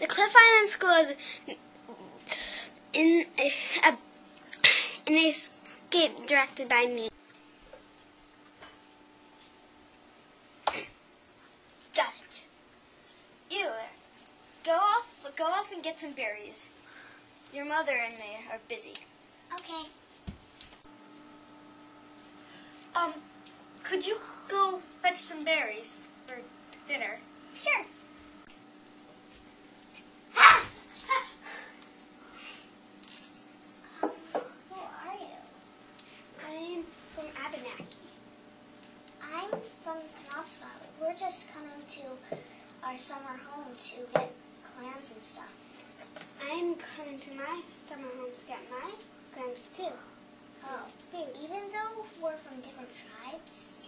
The Cliff Island School is in a, a, an escape directed by me. Got it. You go off, go off and get some berries. Your mother and me are busy. Okay. Um, could you go fetch some berries for dinner? Sure. Um, who are you? I'm from Abenaki. I'm from Penobscot. We're just coming to our summer home to get clams and stuff. I'm coming to my summer home to get my clams too. Oh, even though we're from different tribes,